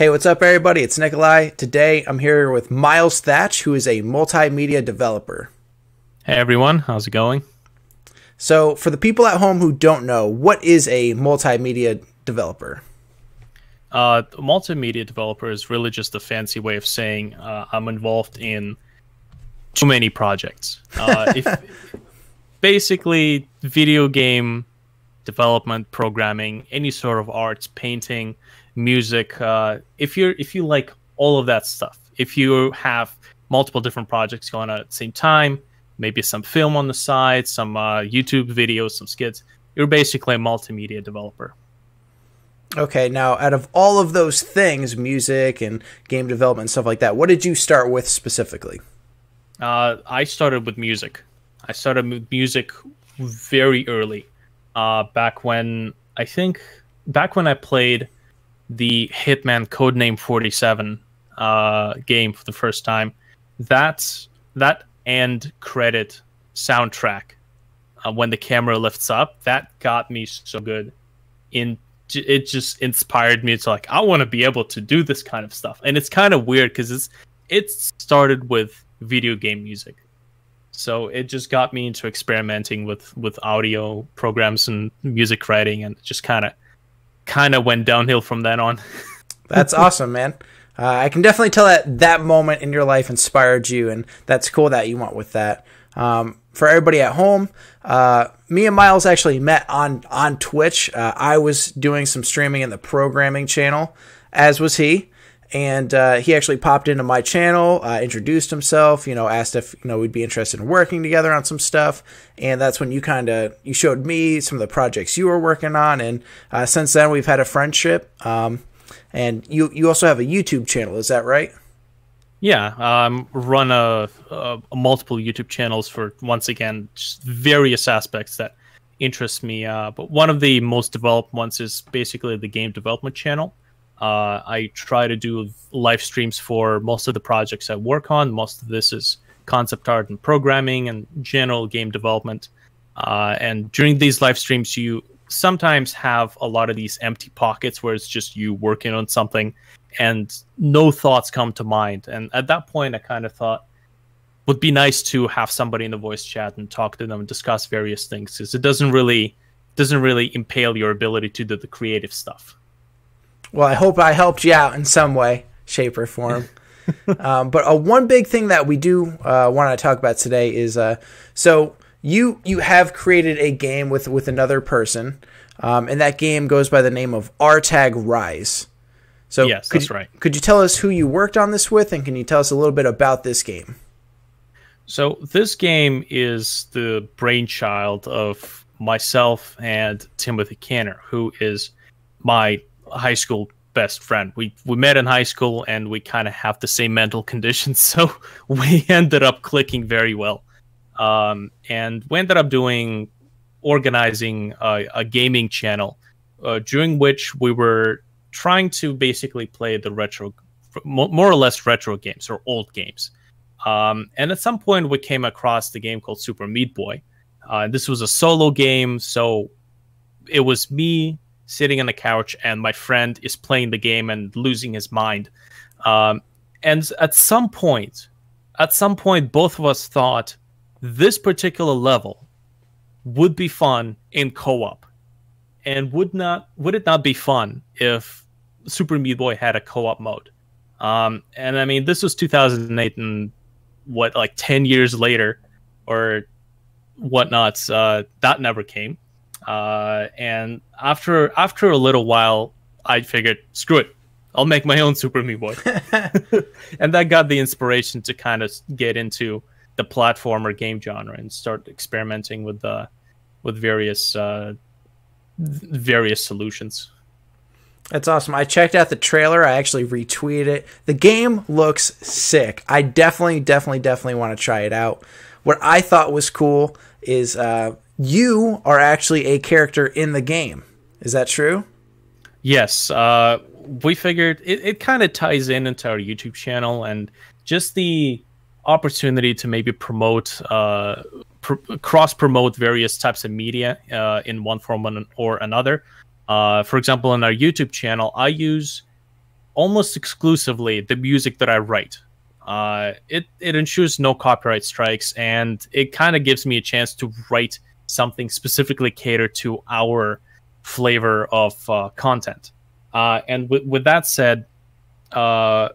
Hey, what's up, everybody? It's Nicholai. Today I'm here with Miles Thatch, who is a multimedia developer. Hey, everyone. How's it going? So, for the people at home who don't know, what is a multimedia developer? Uh, multimedia developer is really just a fancy way of saying uh, I'm involved in too many projects. Uh, if basically video game development, programming, any sort of arts, painting, music. Uh, if you're if you like all of that stuff, if you have multiple different projects going on at the same time, maybe some film on the side, some uh, YouTube videos, some skits, you're basically a multimedia developer. Okay, now out of all of those things, music and game development and stuff like that, what did you start with specifically? Uh, I started with music. I started with music very early, uh, back when I think back when I played the Hitman Codename 47 uh, game for the first time. That's that end credit soundtrack uh, when the camera lifts up that got me so good. In it just inspired me. To like i want to be able to do this kind of stuff. And it's kind of weird because it's it started with video game music. So it just got me into experimenting with with audio programs and music writing and just kind of kind of went downhill from then on. That's awesome man. Uh, i can definitely tell that that moment in your life inspired you and that's cool that you went with that. Um, for everybody at home, uh, me and Miles actually met on on Twitch. Uh, I was doing some streaming in the programming channel, as was he, and uh, he actually popped into my channel, uh, introduced himself, you know, asked if you know we'd be interested in working together on some stuff, and that's when you kind of you showed me some of the projects you were working on, and uh, since then we've had a friendship. Um, and you you also have a YouTube channel, is that right? Yeah, um, run a, a, a, multiple YouTube channels for once again various aspects that interest me. Uh, but one of the most developed ones is basically the game development channel. Uh, I try to do live streams for most of the projects I work on. Most of this is concept art and programming and general game development. Uh, and during these live streams, you sometimes have a lot of these empty pockets where it's just you working on something and no thoughts come to mind. And at that point, I kind of thought would be nice to have somebody in the voice chat and talk to them and discuss various things because it doesn't really doesn't really impale your ability to do the creative stuff. Well, I hope I helped you out in some way, shape, or form. um, but uh, one big thing that we do uh, want to talk about today is uh, so you you have created a game with with another person, um, and that game goes by the name of RTAG Rise. So yes, could, that's right. Could you tell us who you worked on this with, and can you tell us a little bit about this game? So this game is the brainchild of myself and Timothy Canner, who is my high school best friend. We we met in high school and we kind of have the same mental conditions, so we ended up clicking very well. Um, and we ended up doing organizing a, a gaming channel uh, during which we were trying to basically play the retro, more or less retro games or old games. Um, and at some point, we came across the game called Super Meat Boy. Uh, this was a solo game, so it was me sitting on the couch, and my friend is playing the game and losing his mind. Um, and at some point, at some point, both of us thought this particular level would be fun in co-op and would not would it not be fun if Super Meat Boy had a co-op mode? Um, and I mean, this was 2008, and what like 10 years later, or whatnot, uh, that never came. Uh, and after after a little while, I figured, screw it, I'll make my own Super Meat Boy, and that got the inspiration to kind of get into the platformer game genre and start experimenting with the with various uh, various solutions. That's awesome. I checked out the trailer. I actually retweeted it. The game looks sick. I definitely, definitely, definitely want to try it out. What I thought was cool is uh, you are actually a character in the game. Is that true? Yes. Uh, we figured it, it kind of ties in into our YouTube channel and just the opportunity to maybe promote uh, pr- cross promote various types of media uh, in one form or another. Uh, for example, in our YouTube channel, I use almost exclusively the music that I write. Uh, it it ensures no copyright strikes, and it kind of gives me a chance to write something specifically catered to our flavor of uh, content. Uh, and with, that said, uh,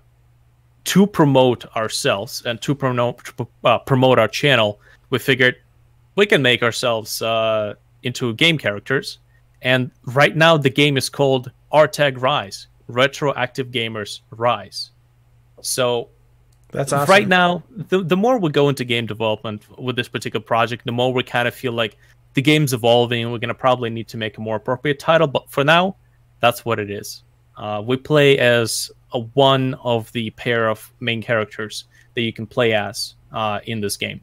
to promote ourselves and to promote uh, promote our channel, we figured we can make ourselves uh, into game characters. And right now, the game is called RTAG Rise, Retroactive Gamers Rise. So that's awesome. Right now, the, the more we go into game development with this particular project, the more we kind of feel like the game's evolving and we're going to probably need to make a more appropriate title. But for now, that's what it is. Uh, we play as a one of the pair of main characters that you can play as uh, in this game.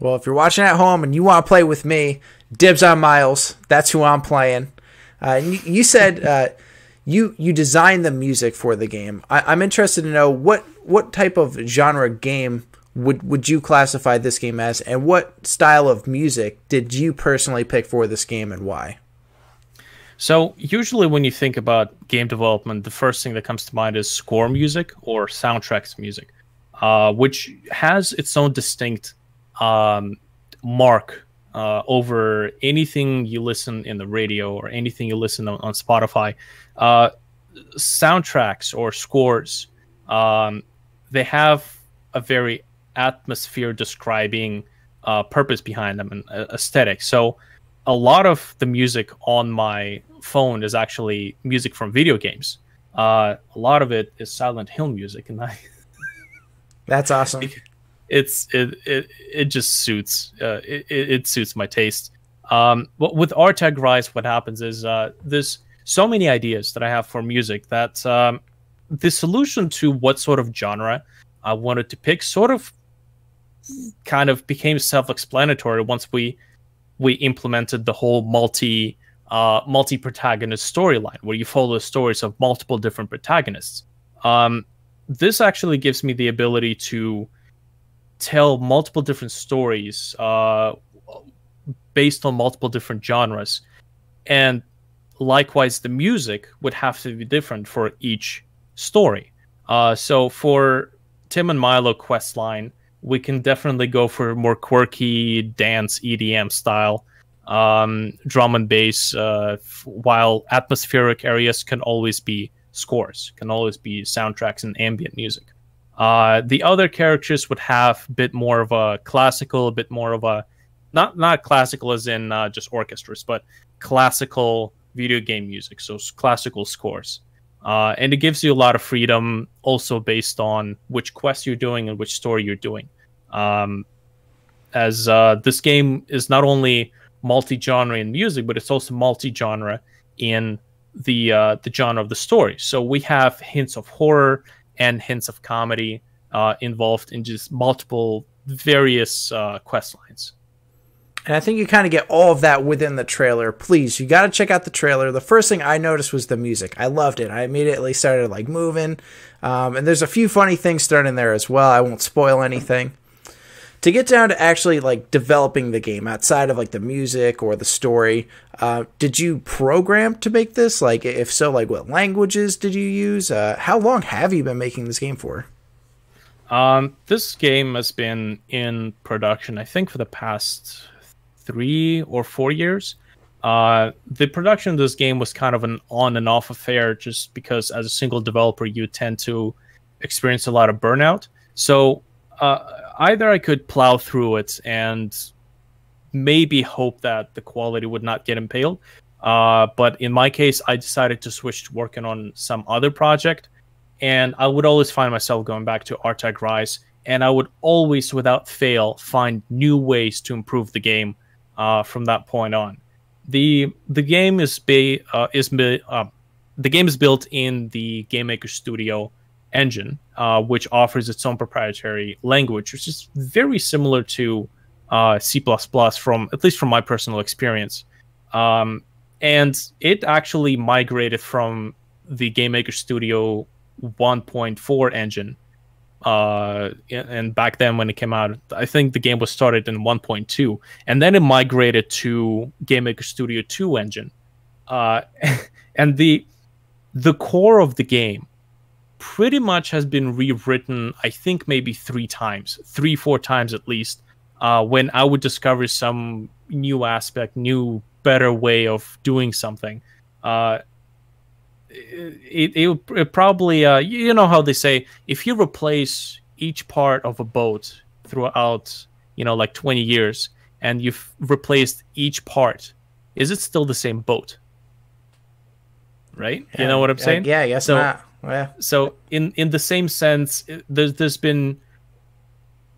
Well, if you're watching at home and you want to play with me, dibs on Miles. That's who I'm playing. Uh, you, you, said uh, you you designed the music for the game. I, am interested to know what what type of genre game would would you classify this game as, and what style of music did you personally pick for this game, and why? So usually when you think about game development, the first thing that comes to mind is score music or soundtracks music, uh, which has its own distinct um, mark uh, over anything you listen in the radio or anything you listen on, on Spotify. Uh, soundtracks or scores, um, they have a very atmosphere describing uh, purpose behind them and uh, aesthetic. So a lot of the music on my phone is actually music from video games. Uh, a lot of it is Silent Hill music, and I. That's awesome. It's it it, it just suits uh, it, it suits my taste. Um, but with RTAG Rise, what happens is uh, there's so many ideas that I have for music that um, the solution to what sort of genre I wanted to pick sort of kind of became self-explanatory once we we implemented the whole multi uh, multi protagonist storyline where you follow the stories of multiple different protagonists. Um, this actually gives me the ability to tell multiple different stories uh, based on multiple different genres, and likewise, the music would have to be different for each story. Uh, so for Tim and Milo questline, we can definitely go for more quirky dance EDM style um, drum and bass, uh, while atmospheric areas can always be scores, can always be soundtracks and ambient music. Uh, the other characters would have a bit more of a classical, a bit more of a not not classical as in uh, just orchestras, but classical video game music, so classical scores. Uh, and it gives you a lot of freedom, also based on which quest you're doing and which story you're doing. Um, as uh, this game is not only multi-genre in music, but it's also multi-genre in the uh, the genre of the story. So we have hints of horror and hints of comedy uh, involved in just multiple various uh, quest lines. And I think you kind of get all of that within the trailer. Please, you got to check out the trailer. The first thing I noticed was the music. I loved it. I immediately started like moving. Um, and there's a few funny things thrown in there as well. I won't spoil anything to get down to actually like developing the game outside of like the music or the story uh, did you program to make this like if so like what languages did you use uh, how long have you been making this game for um, this game has been in production i think for the past three or four years. Uh, the production of this game was kind of an on and off affair just because as a single developer you tend to experience a lot of burnout. So uh, either I could plow through it and maybe hope that the quality would not get impaled. Uh, but in my case, I decided to switch to working on some other project, and I would always find myself going back to RTAG Rise, and I would always, without fail, find new ways to improve the game uh, from that point on. the The game is ba- uh, is uh, the game is built in the Game Maker Studio engine, uh, which offers its own proprietary language, which is very similar to uh, C++ from at least from my personal experience. Um, and it actually migrated from the GameMaker Studio 1.4 engine. Uh, and back then when it came out, I think the game was started in 1.2, and then it migrated to GameMaker Studio 2 engine. Uh, and the the core of the game pretty much has been rewritten. I think maybe three times, three four times at least. Uh, when I would discover some new aspect, new better way of doing something. Uh, it, it, it probably uh, you know how they say if you replace each part of a boat throughout you know like 20 years and you've replaced each part is it still the same boat right Yeah, you know what i'm saying yeah, I guess So- not. Yeah. so in in the same sense there's there's been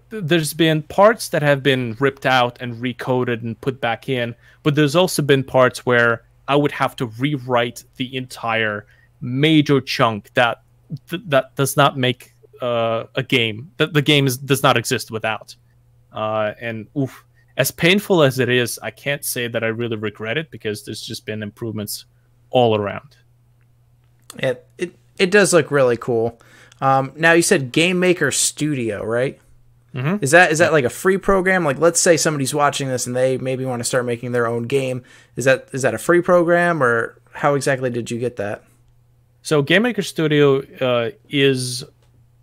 there's been parts that have been ripped out and recoded and put back in but there's also been parts where i would have to rewrite the entire major chunk that th- that does not make uh, a game that the game is, does not exist without uh, and oof, as painful as it is i can't say that i really regret it because there's just been improvements all around It it it does look really cool. Um, now you said Game Maker Studio, right? Mhm. Is that is that like a free program? Like, let's say somebody's watching this and they maybe want to start making their own game. Is that is that a free program or how exactly did you get that? So GameMaker Studio uh, is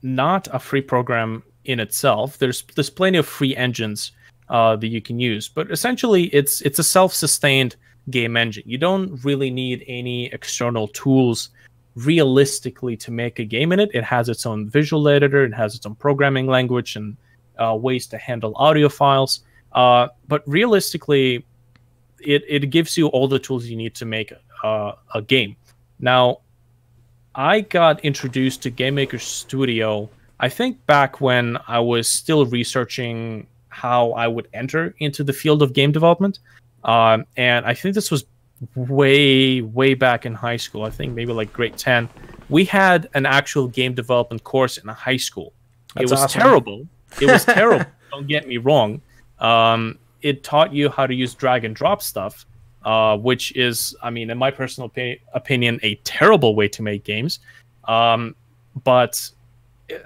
not a free program in itself. There's there's plenty of free engines uh, that you can use, but essentially it's it's a self-sustained game engine. You don't really need any external tools realistically to make a game in it. It has its own visual editor, it has its own programming language and uh, ways to handle audio files. Uh, but realistically, it, it gives you all the tools you need to make uh, a game. Now, I got introduced to GameMaker Studio, I think back when I was still researching how I would enter into the field of game development. Um, and I think this was way, way back in high school. I think maybe like grade 10. We had an actual game development course in a high school. That's it was awesome. terrible. It was terrible. Don't get me wrong. Um, it taught you how to use drag and drop stuff, uh, which is, I mean, in my personal opi- opinion, a terrible way to make games. Um, but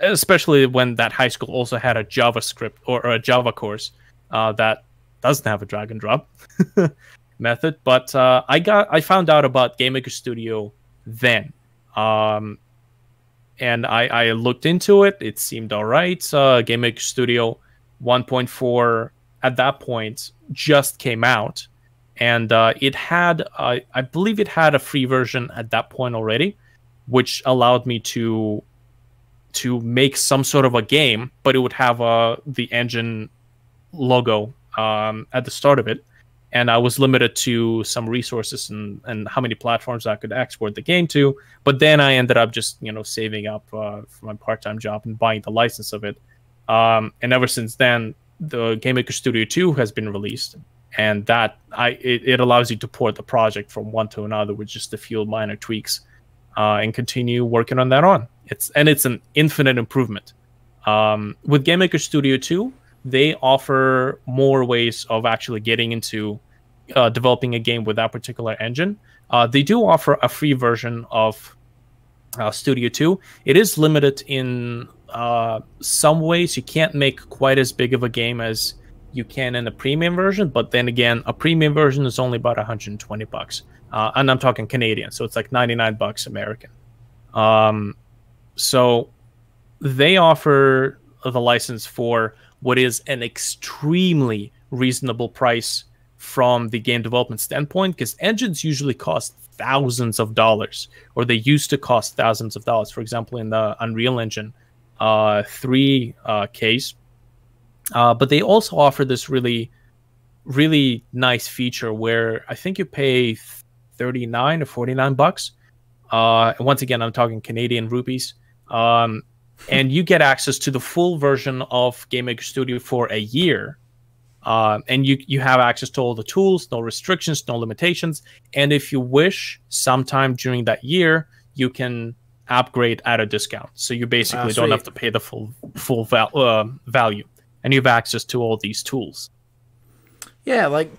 especially when that high school also had a JavaScript or, or a Java course uh, that doesn't have a drag and drop method. But uh, I got I found out about GameMaker Studio then. Um, and I, I looked into it. It seemed all right. Uh, GameMaker Studio 1.4 at that point just came out, and uh, it had uh, I believe it had a free version at that point already, which allowed me to to make some sort of a game, but it would have uh, the engine logo um, at the start of it. And I was limited to some resources and, and how many platforms I could export the game to. But then I ended up just you know saving up uh, for my part time job and buying the license of it. Um, and ever since then, the Game Maker Studio 2 has been released, and that I it, it allows you to port the project from one to another with just a few minor tweaks, uh, and continue working on that on. It's and it's an infinite improvement. Um, with Game Maker Studio 2, they offer more ways of actually getting into uh, developing a game with that particular engine. Uh, they do offer a free version of uh, Studio 2. It is limited in uh, some ways. You can't make quite as big of a game as you can in a premium version, but then again, a premium version is only about 120 bucks, uh, and I'm talking Canadian, so it's like 99 bucks American. Um, so they offer the license for what is an extremely reasonable price from the game development standpoint because engines usually cost thousands of dollars or they used to cost thousands of dollars. For example in the unreal engine uh, 3 uh, case uh, but they also offer this really really nice feature where i think you pay 39 or 49 bucks. Uh, and once again i'm talking canadian rupees. Um, and you get access to the full version of Game Maker Studio for a year. Uh, and you you have access to all the tools, no restrictions, no limitations. And if you wish, sometime during that year, you can upgrade at a discount. So you basically Ah, don't have to pay the full full val- uh, value, and you have access to all these tools. Yeah, like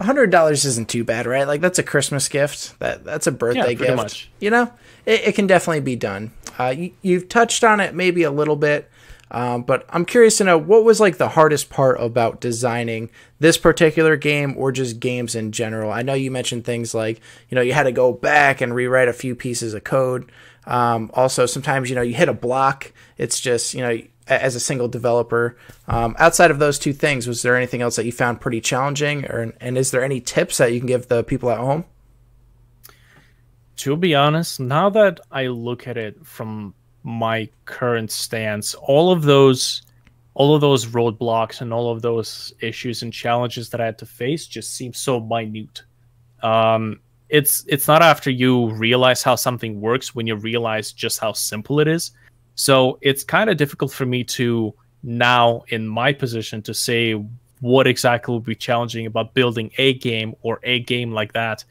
hundred dollars isn't too bad, right? Like that's a Christmas gift. That that's a birthday pretty gift. much. You know, it, it can definitely be done. Uh, you, you've touched on it maybe a little bit, um, but I'm curious to know what was like the hardest part about designing this particular game or just games in general. I know you mentioned things like you know you had to go back and rewrite a few pieces of code. Um, also, sometimes you know you hit a block. It's just you know as a single developer. Um, outside of those two things, was there anything else that you found pretty challenging, or and is there any tips that you can give the people at home? To be honest, now that I look at it from my current stance, all of those all of those roadblocks and all of those issues and challenges that I had to face just seem so minute. Um, it's it's not after you realize how something works when you realize just how simple it is. So it's kind of difficult for me to now in my position to say what exactly would be challenging about building a game or a game like that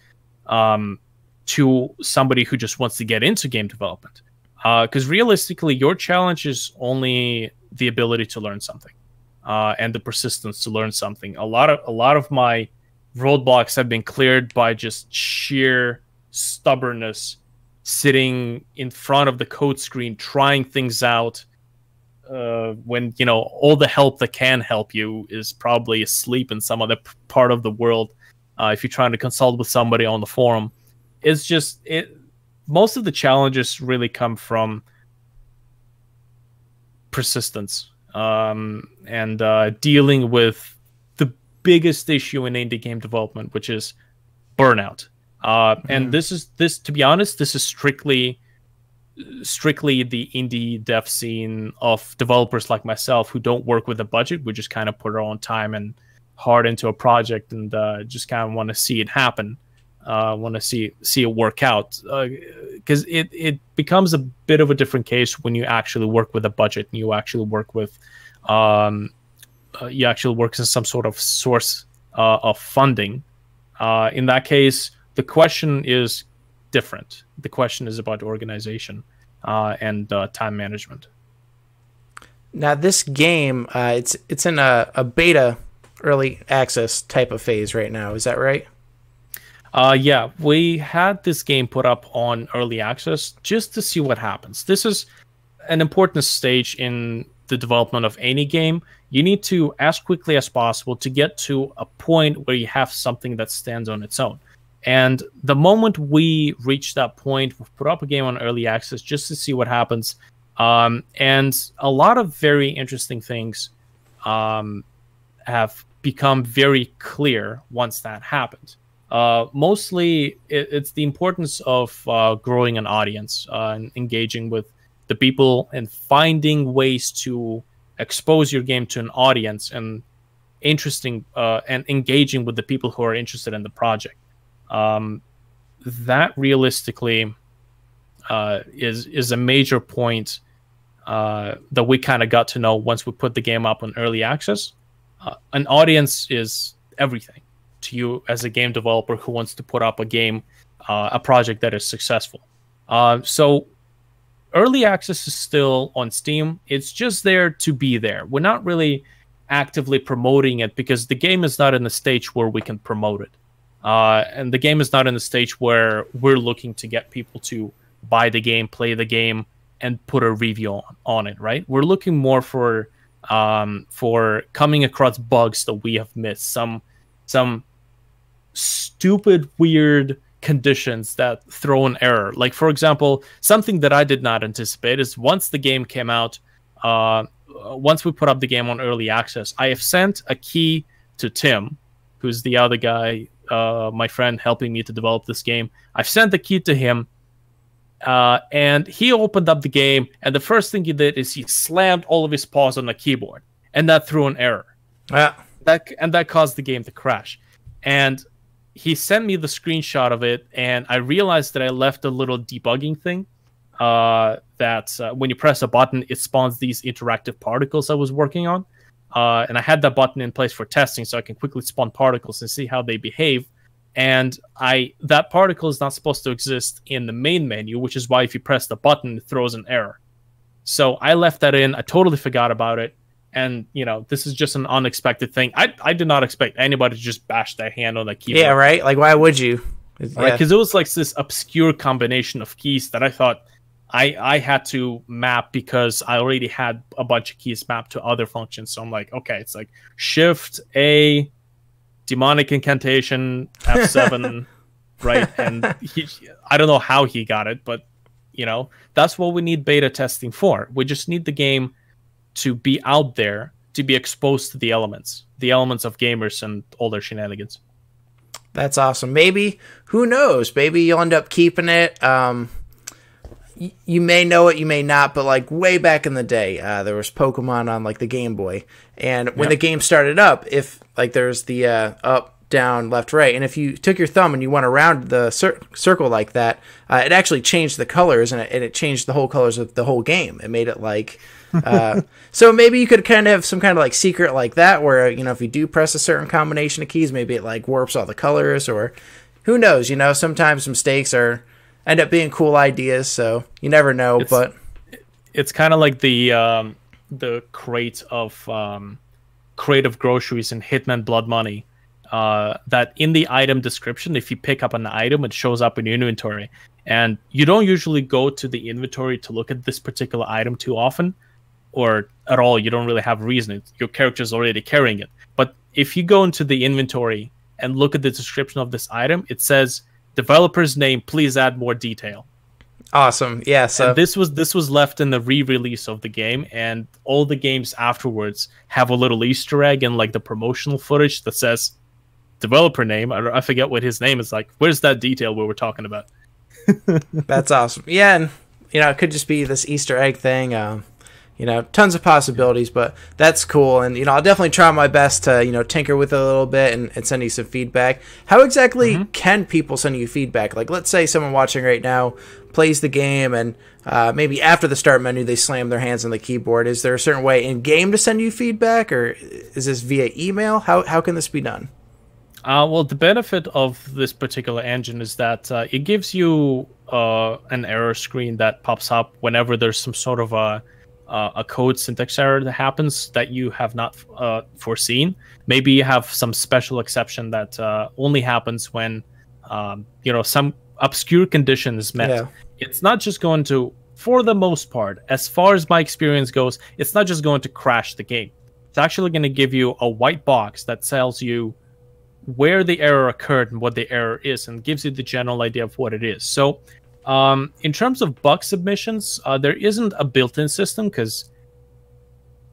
um, to somebody who just wants to get into game development. Because uh, realistically, your challenge is only the ability to learn something uh, and the persistence to learn something. A lot of a lot of my roadblocks have been cleared by just sheer stubbornness, sitting in front of the code screen, trying things out. Uh, when you know all the help that can help you is probably asleep in some other part of the world. Uh, if you're trying to consult with somebody on the forum, it's just it. Most of the challenges really come from persistence um, and uh, dealing with the biggest issue in indie game development, which is burnout. Uh. And this is this, to be honest, this is strictly strictly the indie dev scene of developers like myself who don't work with a budget. We just kind of put our own time and heart into a project and uh, just kind of want to see it happen uh, want to see see it work out because uh, it it becomes a bit of a different case when you actually work with a budget and you actually work with um, uh, you actually work as some sort of source uh, of funding. Uh, in that case, the question is different. The question is about organization uh, and time management. Now, this game it's it's in a, a beta early access type of phase right now. Is that right? Uh, yeah, we had this game put up on early access just to see what happens. This is an important stage in the development of any game. You need to, as quickly as possible, to get to a point where you have something that stands on its own. And the moment we reach that point, we've put up a game on early access just to see what happens. Um, and a lot of very interesting things um, have become very clear once that happened. Uh, mostly, it, it's the importance of uh, growing an audience uh, and engaging with the people and finding ways to expose your game to an audience and interesting uh, and engaging with the people who are interested in the project. Um, that realistically uh, is is a major point uh, that we kind of got to know once we put the game up on early access. an audience is everything to you as a game developer who wants to put up a game, uh, a project that is successful. Uh, so early access is still on Steam. It's just there to be there. We're not really actively promoting it because the game is not in the stage where we can promote it. Uh, and the game is not in the stage where we're looking to get people to buy the game, play the game, and put a review on, on it, right? We're looking more for um, for coming across bugs that we have missed, some some stupid, weird conditions that throw an error. Like, for example, something that I did not anticipate is once the game came out, uh, once we put up the game on early access, I have sent a key to Tim, who's the other guy, uh, my friend helping me to develop this game. I've sent the key to him. Uh, and he opened up the game, and the first thing he did is he slammed all of his paws on the keyboard, and that threw an error. Yeah. That and that caused the game to crash. And he sent me the screenshot of it, and I realized that I left a little debugging thing. Uh, that uh, when you press a button, it spawns these interactive particles I was working on. Uh, and I had that button in place for testing, so I can quickly spawn particles and see how they behave. And I that particle is not supposed to exist in the main menu, which is why if you press the button, it throws an error. So I left that in. I totally forgot about it and you know this is just an unexpected thing. I I did not expect anybody to just bash their hand on the keyboard. Yeah, right. Like why would you? Right, because it was like this obscure combination of keys that I thought I I had to map because I already had a bunch of keys mapped to other functions. So I'm like, okay, it's like Shift A, demonic incantation F7, right? And he, I don't know how he got it, but You know, that's what we need beta testing for. We just need the game to be out there to be exposed to the elements, the elements of gamers and all their shenanigans. That's awesome. Maybe who knows? Maybe you'll end up keeping it. Um, you may know it, you may not, but like way back in the day, uh, there was Pokemon on like the Game Boy, and when Yep. the game started up, if like there's the uh, up, down, left, right, and if you took your thumb and you went around the cir- circle like that, uh, it actually changed the colors and it, and it changed the whole colors of the whole game. It made it like. Uh, so maybe you could kind of have some kind of like secret like that where you know if you do press a certain combination of keys maybe it like warps all the colors or who knows you know sometimes mistakes are end up being cool ideas so you never know It's- but It's kind of like the um, the crate of um, crate of groceries in Hitman Blood Money. Uh, that in the item description, if you pick up an item, it shows up in your inventory, and you don't usually go to the inventory to look at this particular item too often, or at all. You don't really have reason. It's, your character's already carrying it. But if you go into the inventory and look at the description of this item, it says developer's name. Please add more detail. awesome yeah so And this was this was left in the re-release of the game, and all the games afterwards have a little Easter egg and like the promotional footage that says developer name. I, I forget what his name is. Like, where's that detail we were talking about? that's awesome yeah and you know it could just be this easter egg thing um you know tons of possibilities but that's cool. And you know i'll definitely try my best to you know tinker with it a little bit and, and send you some feedback. How exactly can people send you feedback? Like let's say someone watching right now plays the game and uh, maybe after the start menu they slam their hands on the keyboard. Is there a certain way in game to send you feedback or is this via email? How, how can this be done? Uh, well, the benefit of this particular engine is that uh, it gives you uh, an error screen that pops up whenever there's some sort of a uh, a code syntax error that happens that you have not uh, foreseen. Maybe you have some special exception that uh, only happens when um, you know some obscure condition is met. Yeah. It's not just going to, for the most part, as far as my experience goes, it's not just going to crash the game. It's actually going to give you a white box that tells you where the error occurred and what the error is and gives you the general idea of what it is so um, in terms of bug submissions uh, there isn't a built-in system because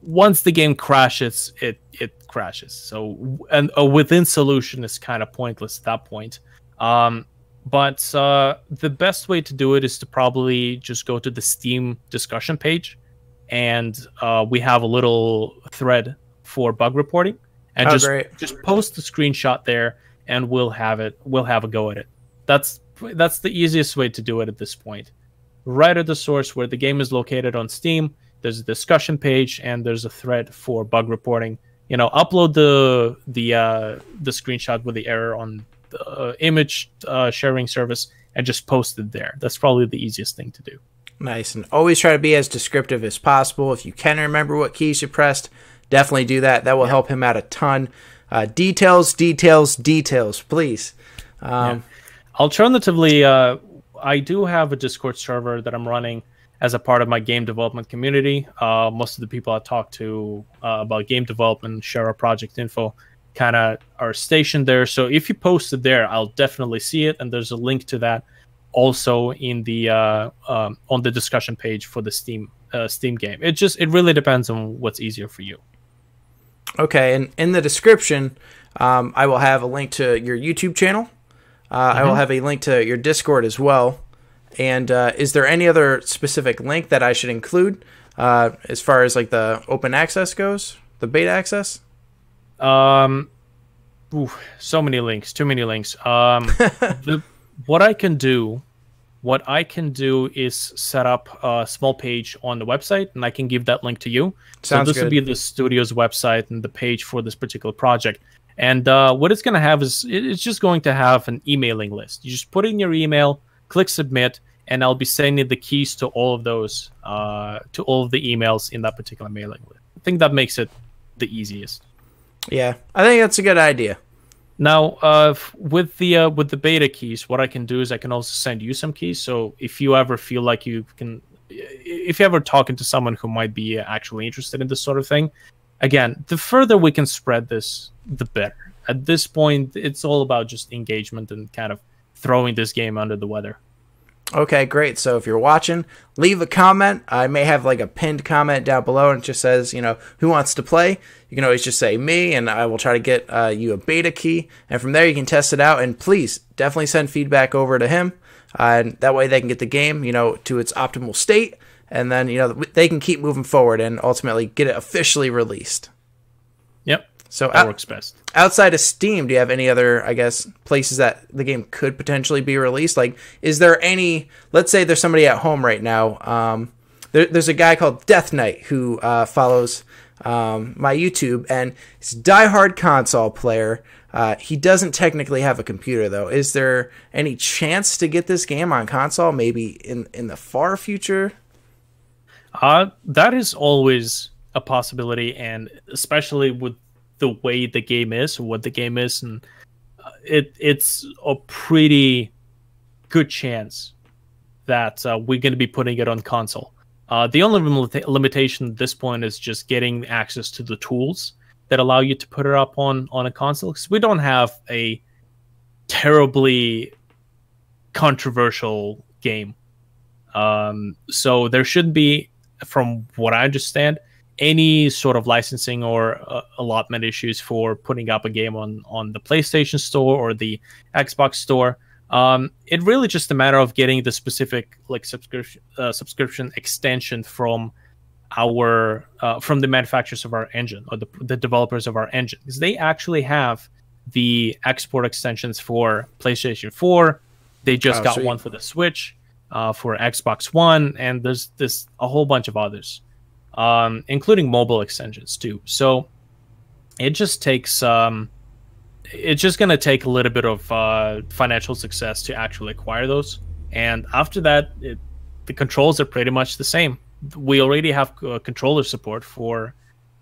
once the game crashes it it crashes. So and a within solution is kind of pointless at that point. Um, but uh, the best way to do it is to probably just go to the steam discussion page and uh, we have a little thread for bug reporting. And Oh, just great. just post the screenshot there and we'll have it we'll have a go at it. That's that's the easiest way to do it at this point right at the source where the game is located on steam there's a discussion page and there's a thread for bug reporting you know upload the the uh the screenshot with the error on the uh, image uh, sharing service and just post it there that's probably the easiest thing to do Nice. And always try to be as descriptive as possible. If you can remember what keys you pressed, definitely do that. That will help him out a ton. Uh, details, details, details, please. Um, Alternatively, uh, I do have a Discord server that I'm running as a part of my game development community. Uh, most of the people I talk to uh, about game development, share our project info, kind of are stationed there. So if you post it there, I'll definitely see it, and there's a link to that also in the uh, um, on the discussion page for the Steam uh, Steam game. It just it really depends on what's easier for you. Okay, and in the description, um, I will have a link to your YouTube channel. Uh, I will have a link to your Discord as well. And uh, is there any other specific link that I should include uh, as far as like the open access goes, the beta access? Um, ooh, so many links, too many links. Um, the, what I can do, what I can do is set up a small page on the website, and I can give that link to you. Sounds so this good. will be the studio's website and the page for this particular project. And uh, what it's going to have is it's just going to have an emailing list. You just put in your email, click submit, and I'll be sending the keys to all of those, uh, to all of the emails in that particular mailing list. I think that makes it the easiest. Yeah, I think that's a good idea. Now, uh, with the uh, with the beta keys, what I can do is I can also send you some keys. So if you ever feel like you can, if you're ever talking to someone who might be actually interested in this sort of thing, again, the further we can spread this, the better. At this point, it's all about just engagement and kind of throwing this game under the weather. Okay, great. So if you're watching, leave a comment. I may have like a pinned comment down below and it just says, you know, who wants to play. You can always just say me and I will try to get uh, you a beta key. And from there, you can test it out. And please definitely send feedback over to him. Uh, and that way they can get the game, you know, to its optimal state. And then, you know, they can keep moving forward and ultimately get it officially released. So That out- works best. outside of Steam, do you have any other, I guess, places that the game could potentially be released? Like, is there any? Let's say there's somebody at home right now. Um, there, there's a guy called DeathKnight who uh, follows um, my YouTube, and he's a diehard console player. Uh, he doesn't technically have a computer though. Is there any chance to get this game on console? Maybe in in the far future. Uh, that is always a possibility, and especially with the way the game is, or what the game is, and uh, it it's a pretty good chance that uh, we're going to be putting it on console. Uh, the only limita- limitation at this point is just getting access to the tools that allow you to put it up on on a console, because we don't have a terribly controversial game. Um, so there shouldn't be, from what I understand, any sort of licensing or uh, allotment issues for putting up a game on on the PlayStation Store or the Xbox Store. Um, it really just a matter of getting the specific like subscription uh, subscription extension from our uh, from the manufacturers of our engine or the, the developers of our engine because they actually have the export extensions for PlayStation 4. They just Oh, got sweet. one for the Switch, uh, for Xbox One, and there's this a whole bunch of others, um, including mobile extensions too. So it just takes um, it's just gonna take a little bit of uh, financial success to actually acquire those, and after that, it, the controls are pretty much the same. We already have uh, controller support for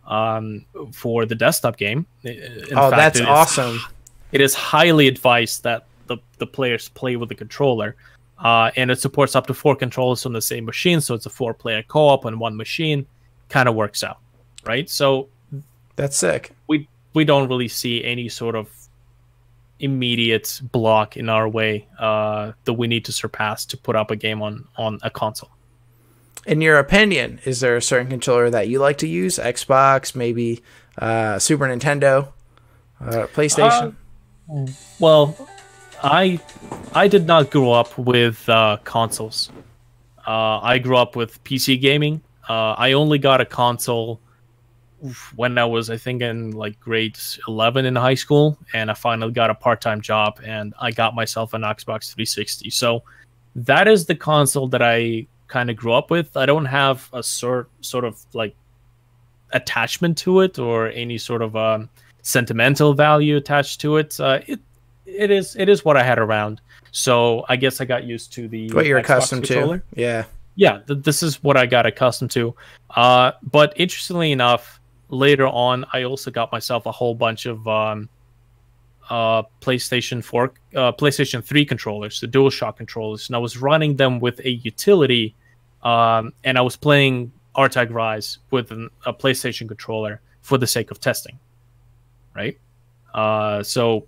um, for the desktop game. In oh, fact, that's it is- awesome. it is highly advised that the, the players play with the controller. Uh, and it supports up to four controllers on the same machine, so it's a four player co op on one machine. Kind of works out, right? So That's sick. we we don't really see any sort of immediate block in our way uh, that we need to surpass to put up a game on on a console. In your opinion, is there a certain controller that you like to use? Xbox, maybe uh, Super Nintendo, uh, PlayStation. Well, I I did not grow up with uh, consoles. Uh, I grew up with PC gaming. Uh, I only got a console when I was, I think, in like grade eleven in high school, and I finally got a part-time job, and I got myself an Xbox 360. So that is the console that I kind of grew up with. I don't have a sort sort of like attachment to it or any sort of um, sentimental value attached to it. Uh, it it is it is what I had around. So I guess I got used to the what you're Xbox accustomed controller. to? Yeah. Yeah, th- this is what I got accustomed to. Uh, but interestingly enough, later on, I also got myself a whole bunch of um, uh, PlayStation 4, uh, PlayStation 3 controllers, the DualShock controllers, and I was running them with a utility, um, and I was playing RTAG Rise with an, a PlayStation controller for the sake of testing, right? Uh, so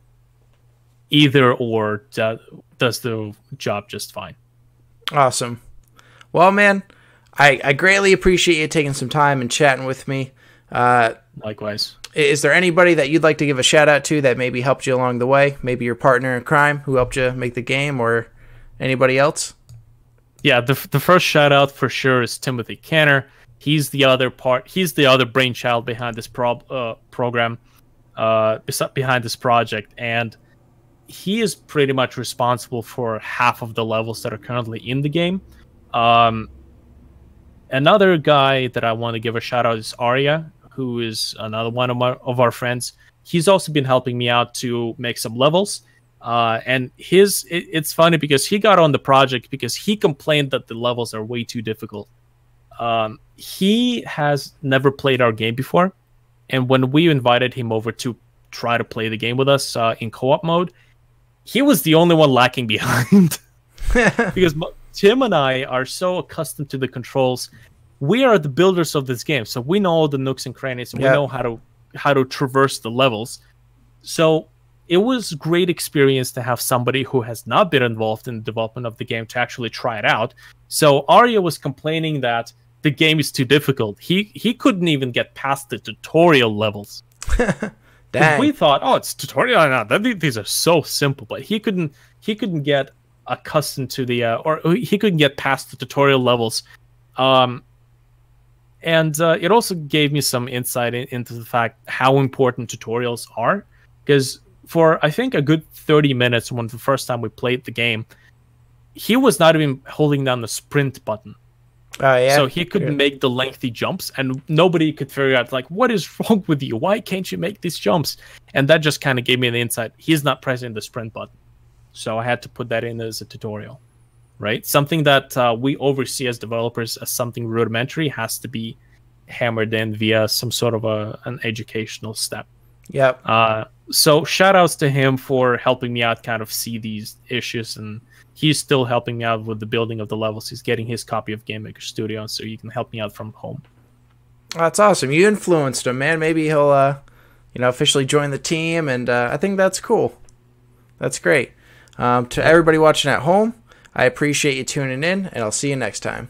either or do- does the job just fine. Awesome. Well, man, I, I greatly appreciate you taking some time and chatting with me. Uh, Likewise. is there anybody that you'd like to give a shout out to that maybe helped you along the way? Maybe your partner in crime who helped you make the game, or anybody else? Yeah, the the first shout out for sure is Timothy Canner. He's the other part. He's the other brainchild behind this prob uh, program, uh, behind this project, and he is pretty much responsible for half of the levels that are currently in the game. Um, another guy that I want to give a shout out is Arya, who is another one of my of our friends. He's also been helping me out to make some levels. Uh, and his it, it's funny because he got on the project because he complained that the levels are way too difficult. Um, he has never played our game before, and when we invited him over to try to play the game with us uh, in co-op mode, he was the only one lacking behind because Tim and I are so accustomed to the controls. We are the builders of this game, so we know all the nooks and crannies, and Yeah. we know how to how to traverse the levels. So it was great experience to have somebody who has not been involved in the development of the game to actually try it out. So Arya was complaining that the game is too difficult. He he couldn't even get past the tutorial levels. We thought, oh, it's tutorial. No, th- these are so simple, but he couldn't he couldn't get accustomed to the uh, or he couldn't get past the tutorial levels. Um, and uh, it also gave me some insight in, into the fact how important tutorials are because for i think a good 30 minutes when the first time we played the game he was not even holding down the sprint button Oh yeah. so he couldn't Yeah. make the lengthy jumps and nobody could figure out like what is wrong with you why can't you make these jumps and that just kind of gave me the insight he's not pressing the sprint button so i had to put that in as a tutorial right something that uh, we oversee as developers as something rudimentary has to be hammered in via some sort of a an educational step Yep. uh, so shout outs to him for helping me out kind of see these issues and he's still helping me out with the building of the levels he's getting his copy of GameMaker Studio so you can help me out from home That's awesome. You influenced him, man. Maybe he'll, uh, you know, officially join the team, and uh, I think that's cool. That's great. Um, to everybody watching at home, I appreciate you tuning in, and I'll see you next time.